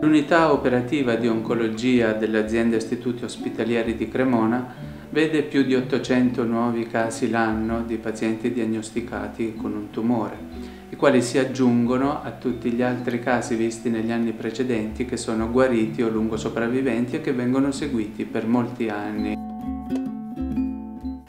L'unità operativa di oncologia dell'azienda Istituti Ospitalieri di Cremona vede più di 800 nuovi casi l'anno di pazienti diagnosticati con un tumore, i quali si aggiungono a tutti gli altri casi visti negli anni precedenti che sono guariti o lungo sopravviventi e che vengono seguiti per molti anni.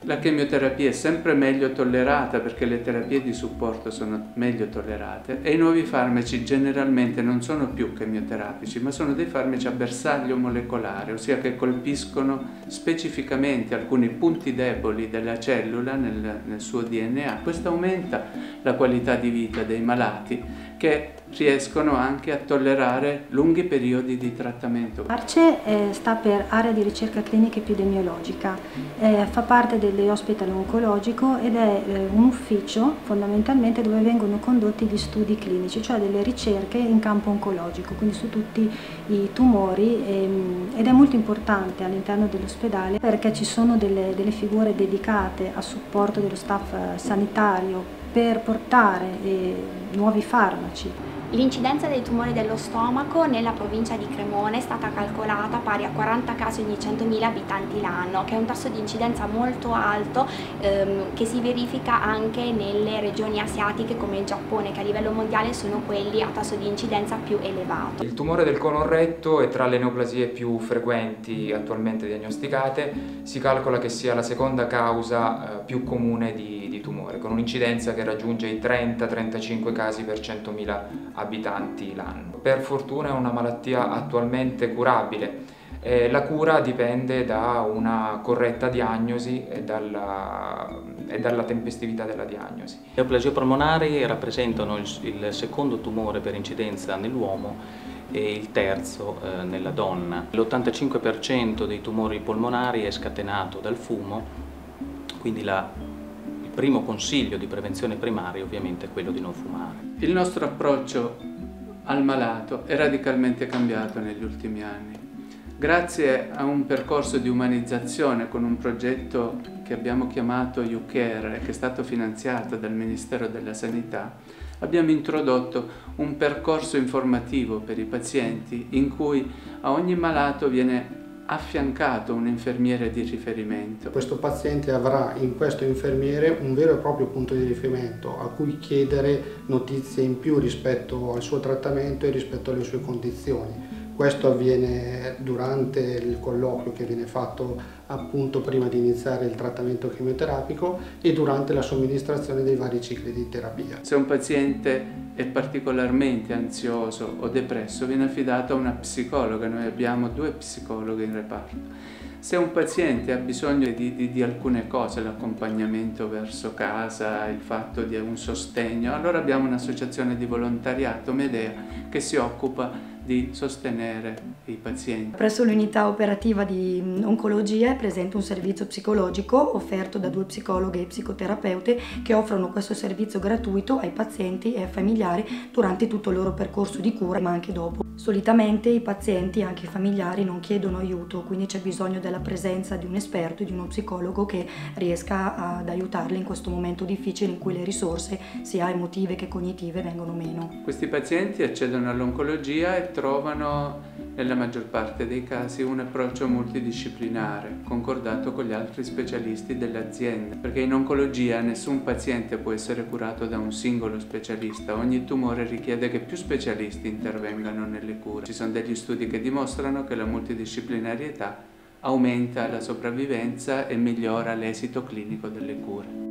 La chemioterapia è sempre meglio tollerata perché le terapie di supporto sono meglio tollerate e i nuovi farmaci generalmente non sono più chemioterapici ma sono dei farmaci a bersaglio molecolare, ossia che colpiscono specificamente alcuni punti deboli della cellula nel, nel suo DNA. Questo aumenta la qualità di vita dei malati che riescono anche a tollerare lunghi periodi di trattamento. ARCE eh, sta per Area di Ricerca Clinica Epidemiologica, eh, fa parte dell'ospedale oncologico ed è eh, un ufficio fondamentalmente dove vengono condotti gli studi clinici, cioè delle ricerche in campo oncologico, quindi su tutti i tumori ehm, ed è molto importante all'interno dell'ospedale perché ci sono delle, delle figure dedicate a supporto dello staff eh, sanitario per portare eh, nuovi farmaci L'incidenza dei tumori dello stomaco nella provincia di Cremona è stata calcolata pari a 40 casi ogni 100.000 abitanti l'anno, che è un tasso di incidenza molto alto ehm, che si verifica anche nelle regioni asiatiche come il Giappone, che a livello mondiale sono quelli a tasso di incidenza più elevato. Il tumore del colon retto è tra le neoplasie più frequenti attualmente diagnosticate, si calcola che sia la seconda causa eh, più comune di, di tumore, con un'incidenza che raggiunge i 30-35 casi per 100.000 abitanti l'anno. Per fortuna è una malattia attualmente curabile. Eh, la cura dipende da una corretta diagnosi e dalla, e dalla tempestività della diagnosi. Le neoplasie polmonari rappresentano il, il secondo tumore per incidenza nell'uomo e il terzo eh, nella donna. L'85% dei tumori polmonari è scatenato dal fumo, quindi la primo consiglio di prevenzione primaria ovviamente è quello di non fumare. Il nostro approccio al malato è radicalmente cambiato negli ultimi anni. Grazie a un percorso di umanizzazione con un progetto che abbiamo chiamato UCare e che è stato finanziato dal Ministero della Sanità, abbiamo introdotto un percorso informativo per i pazienti in cui a ogni malato viene affiancato un infermiere di riferimento. Questo paziente avrà in questo infermiere un vero e proprio punto di riferimento a cui chiedere notizie in più rispetto al suo trattamento e rispetto alle sue condizioni. Questo avviene durante il colloquio che viene fatto appunto prima di iniziare il trattamento chemioterapico e durante la somministrazione dei vari cicli di terapia. Se un paziente è particolarmente ansioso o depresso viene affidato a una psicologa, noi abbiamo due psicologhe in reparto. Se un paziente ha bisogno di, di, di alcune cose, l'accompagnamento verso casa, il fatto di un sostegno, allora abbiamo un'associazione di volontariato, Medea, che si occupa di sostenere i pazienti. Presso l'unità operativa di oncologia è presente un servizio psicologico offerto da due psicologhe e psicoterapeute che offrono questo servizio gratuito ai pazienti e ai familiari durante tutto il loro percorso di cura ma anche dopo. Solitamente i pazienti e anche i familiari non chiedono aiuto, quindi c'è bisogno della presenza di un esperto, di uno psicologo che riesca ad aiutarli in questo momento difficile in cui le risorse sia emotive che cognitive vengono meno. Questi pazienti accedono all'oncologia e trovano nella maggior parte dei casi un approccio multidisciplinare, concordato con gli altri specialisti dell'azienda, perché in oncologia nessun paziente può essere curato da un singolo specialista, ogni tumore richiede che più specialisti intervengano nelle cure. Ci sono degli studi che dimostrano che la multidisciplinarietà aumenta la sopravvivenza e migliora l'esito clinico delle cure.